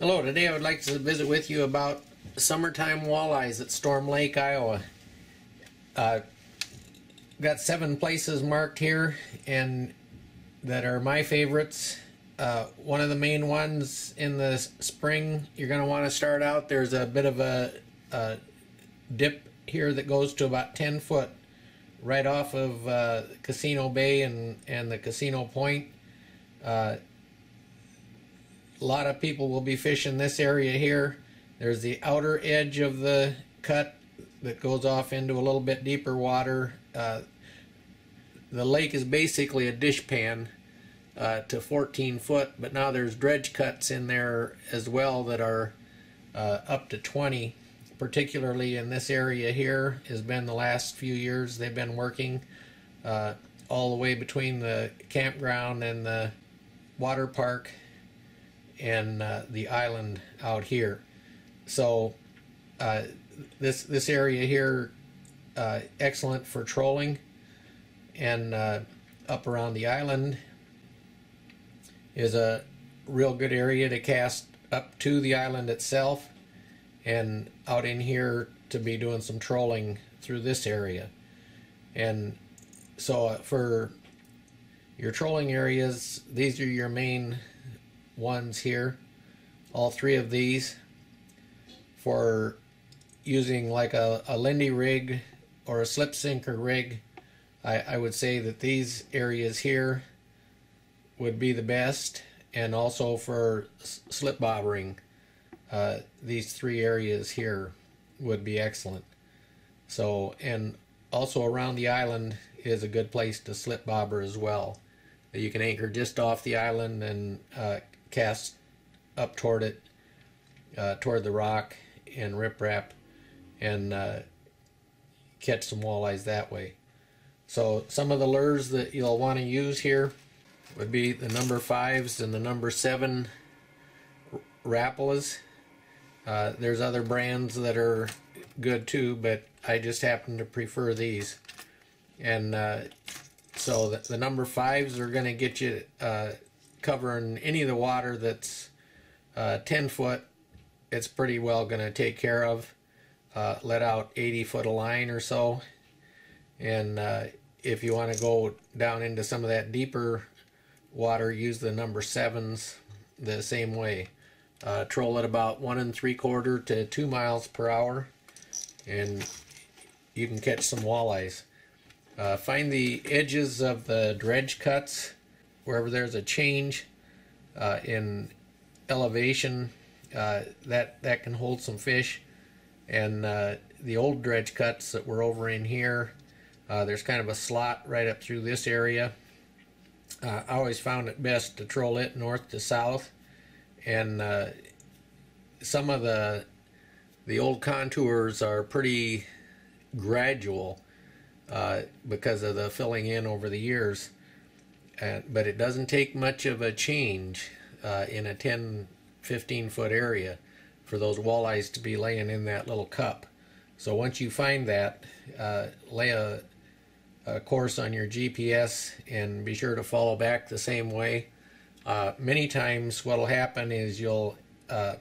Hello, today I would like to visit with you about summertime walleyes at Storm Lake, Iowa. Uh, got seven places marked here and that are my favorites. Uh, one of the main ones in the spring, you're going to want to start out. There's a bit of a, a, dip here that goes to about 10 foot right off of uh, Casino Bay and, and the Casino Point. Uh, a lot of people will be fishing this area here. There's the outer edge of the cut that goes off into a little bit deeper water. Uh, the lake is basically a dishpan uh, to 14 foot, but now there's dredge cuts in there as well that are uh, up to 20. Particularly in this area here has been the last few years they've been working uh, all the way between the campground and the water park and uh, the island out here. So uh, this this area here uh, excellent for trolling, and uh, up around the island is a real good area to cast up to the island itself, and out in here to be doing some trolling through this area, and so uh, for your trolling areas, these are your main ones here. All three of these for using like a, a Lindy rig or a slip sinker rig. I, I would say that these areas here would be the best and also for slip bobbering uh, these three areas here would be excellent so and also around the island is a good place to slip bobber as well you can anchor just off the island and uh, cast up toward it, uh, toward the rock and riprap, and uh, catch some walleyes that way. So some of the lures that you'll want to use here would be the number fives and the number seven Rapalas. Uh, there's other brands that are good too, but I just happen to prefer these. And uh, so the, the, number fives are going to get you uh, covering any of the water that's uh, 10 foot, it's pretty well going to take care of. Uh, let out 80 foot of line or so. And uh, if you want to go down into some of that deeper water, use the number sevens the same way. Uh, troll at about one and three quarter to two miles per hour, and you can catch some walleyes. Uh, find the edges of the dredge cuts wherever there's a change uh, in elevation, uh, that that can hold some fish. And uh, the old dredge cuts that were over in here, uh, there's kind of a slot right up through this area. Uh, I always found it best to troll it north to south, and uh, some of the the old contours are pretty gradual because of the filling in over the years. But it doesn't take much of a change uh, in a 10, 15 foot area for those walleyes to be laying in that little cup. So once you find that, uh, lay a, a, course on your GPS and be sure to follow back the same way. Uh, many times what will happen is you'll uh,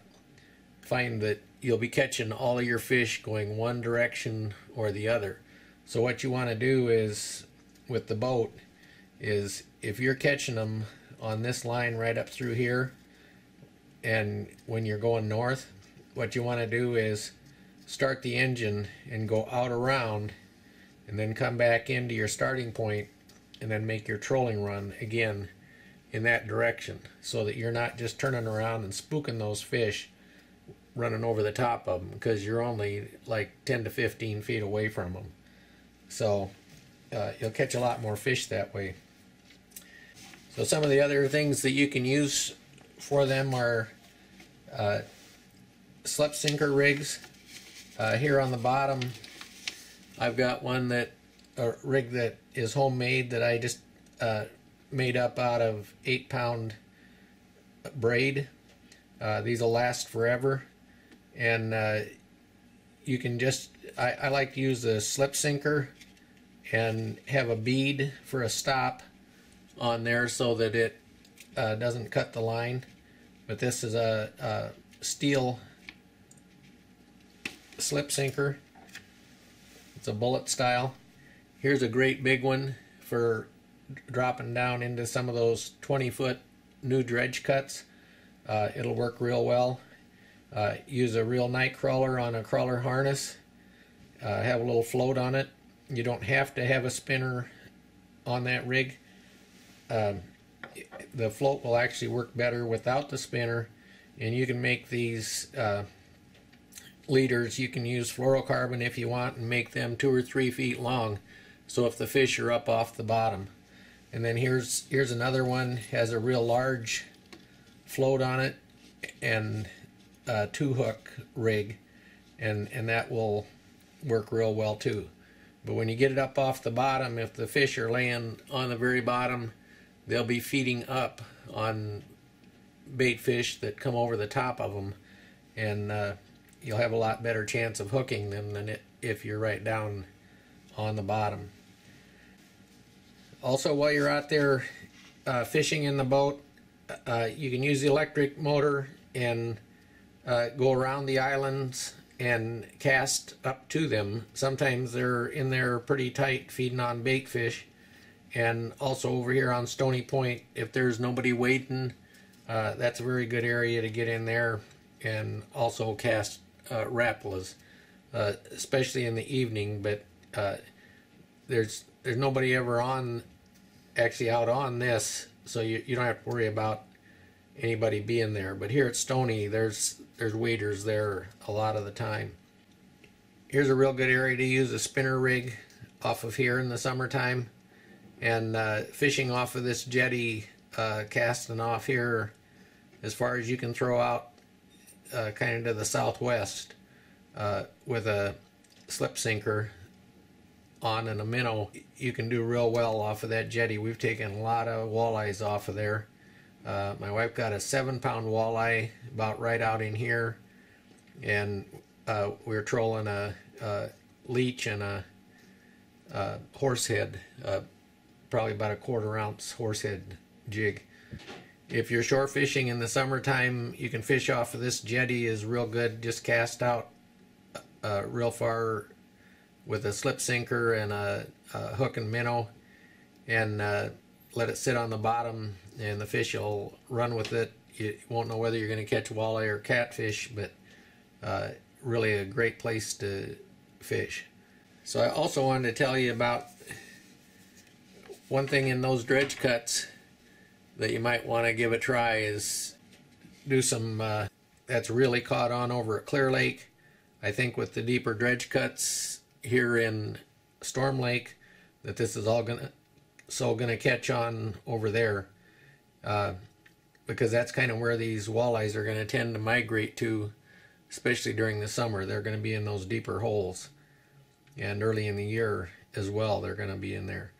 find that you'll be catching all of your fish going one direction or the other. So what you want to do is with the boat is if you're catching them on this line right up through here and when you're going north what you want to do is start the engine and go out around and then come back into your starting point and then make your trolling run again in that direction so that you're not just turning around and spooking those fish running over the top of them because you're only like 10 to 15 feet away from them so uh, you'll catch a lot more fish that way so some of the other things that you can use for them are uh, slip sinker rigs. Uh, here on the bottom, I've got one that a rig that is homemade that I just uh, made up out of eight pound braid. Uh, these will last forever, and uh, you can just I, I like to use the slip sinker and have a bead for a stop on there so that it uh, doesn't cut the line. But this is a, a steel slip sinker. It's a bullet style. Here's a great big one for dropping down into some of those 20 foot new dredge cuts. Uh, it'll work real well. Uh, use a real night crawler on a crawler harness. Uh, have a little float on it. You don't have to have a spinner on that rig. Um, the float will actually work better without the spinner. And you can make these uh, leaders you can use fluorocarbon if you want and make them two or three feet long. So if the fish are up off the bottom. And then here's here's another one has a real large float on it and a two hook rig. And and that will work real well too. But when you get it up off the bottom if the fish are laying on the very bottom they'll be feeding up on bait fish that come over the top of them and uh, you'll have a lot better chance of hooking them than it, if you're right down on the bottom. Also, while you're out there uh, fishing in the boat, uh, you can use the electric motor and uh, go around the islands and cast up to them. Sometimes they're in there pretty tight feeding on bait fish. And also over here on Stony Point, if there's nobody waiting, uh, that's a very good area to get in there and also cast uh, Rapalas, uh, especially in the evening. But uh, there's there's nobody ever on, actually out on this, so you, you don't have to worry about anybody being there. But here at Stony, there's there's waders there a lot of the time. Here's a real good area to use a spinner rig off of here in the summertime, and uh, fishing off of this jetty, uh, casting off here as far as you can throw out uh, kind of to the southwest uh, with a slip sinker on and a minnow, you can do real well off of that jetty. We've taken a lot of walleyes off of there. Uh, my wife got a seven pound walleye about right out in here, and uh, we were trolling a, a, leech and a, a horsehead, uh, probably about a quarter ounce horsehead jig. If you're shore fishing in the summertime, you can fish off of this jetty is real good. Just cast out uh, real far with a slip sinker and a, a hook and minnow and uh, let it sit on the bottom and the fish will run with it. You won't know whether you're going to catch walleye or catfish, but uh, really a great place to fish. So I also wanted to tell you about one thing in those dredge cuts that you might want to give a try is do some uh, that's really caught on over at Clear Lake. I think with the deeper dredge cuts here in Storm Lake that this is all gonna so gonna catch on over there uh, because that's kind of where these walleyes are gonna tend to migrate to especially during the summer. They're gonna be in those deeper holes. And early in the year as well they're gonna be in there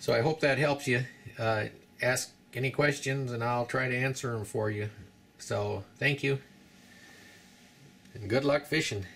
so I hope that helps you uh, ask any questions and I'll try to answer them for you. So thank you and good luck fishing.